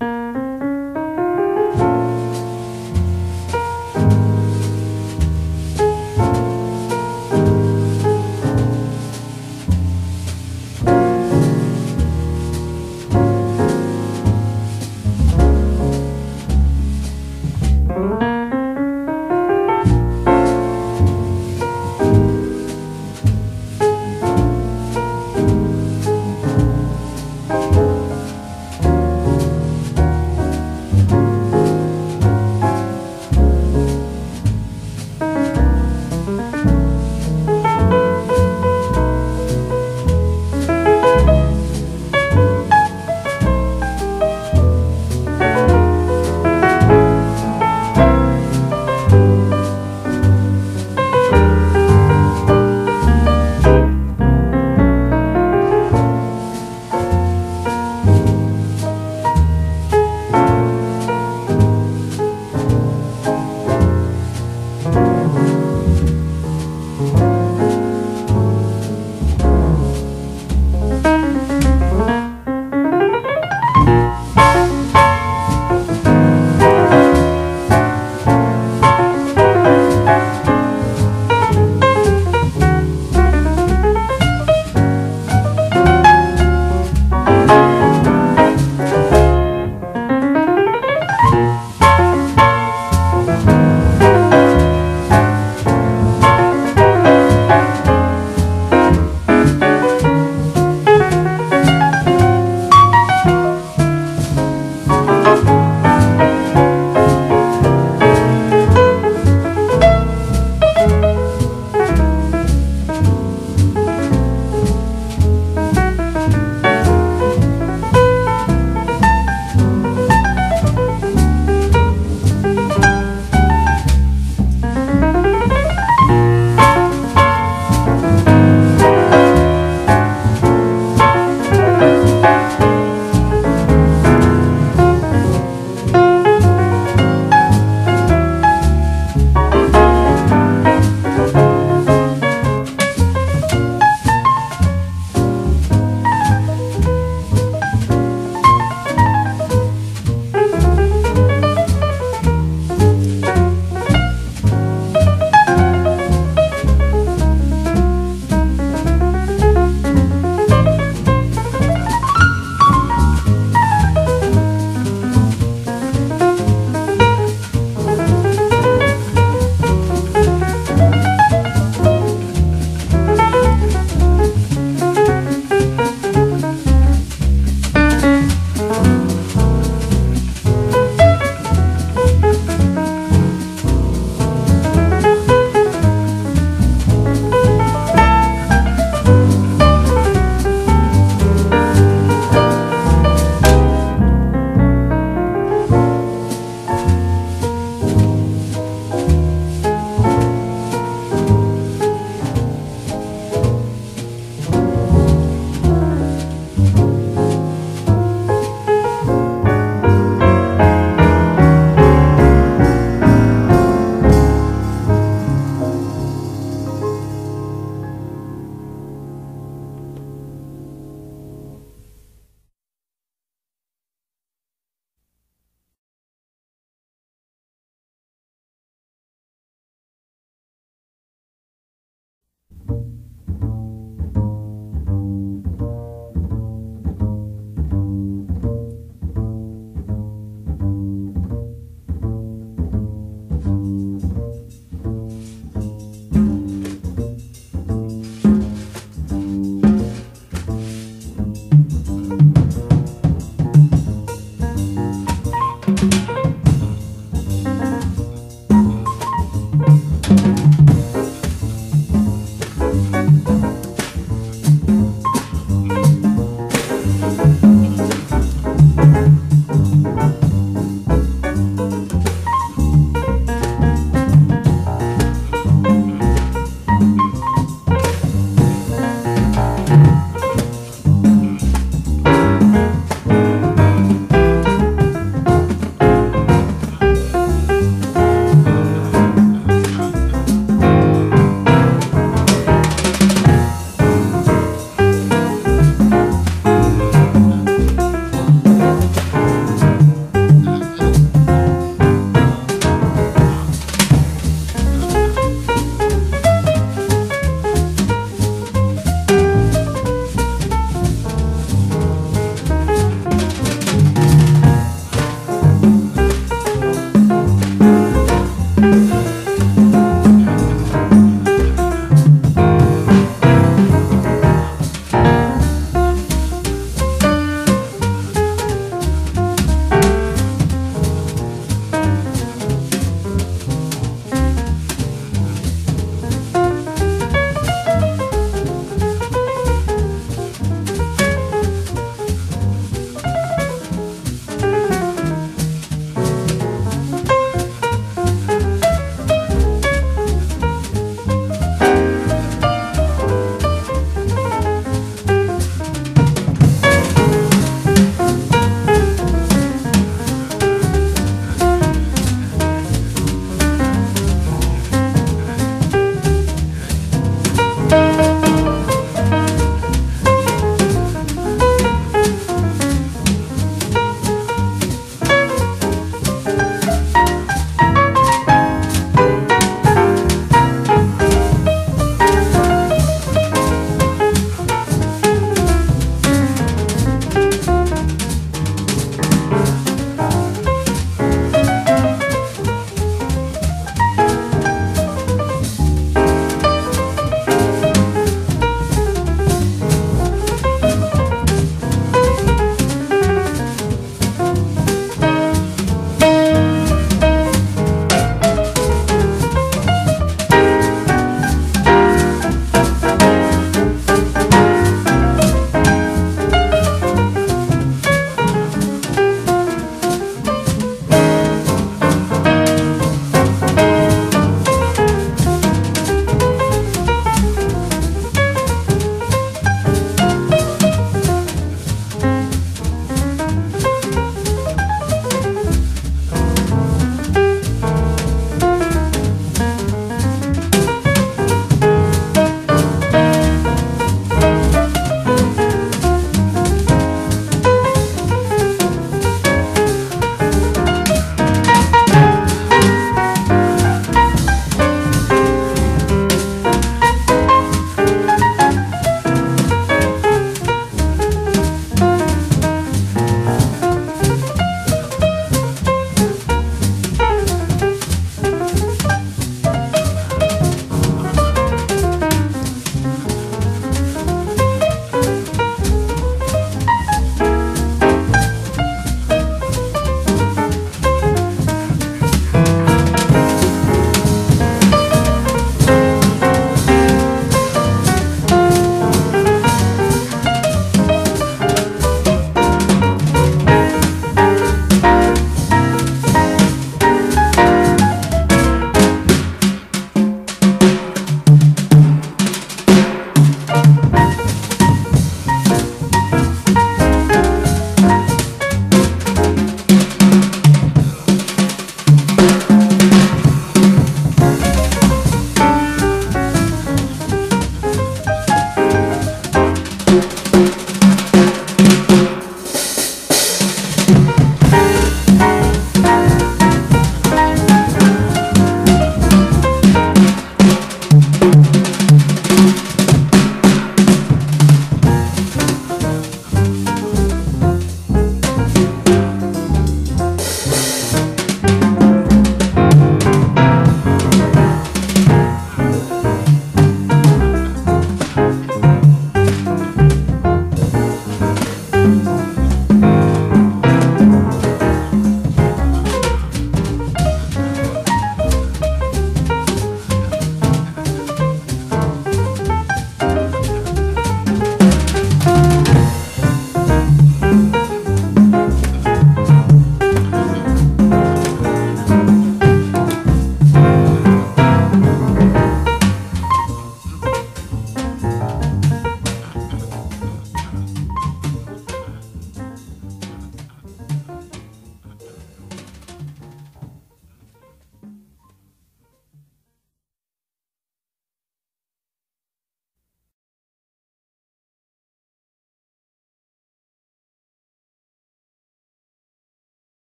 Música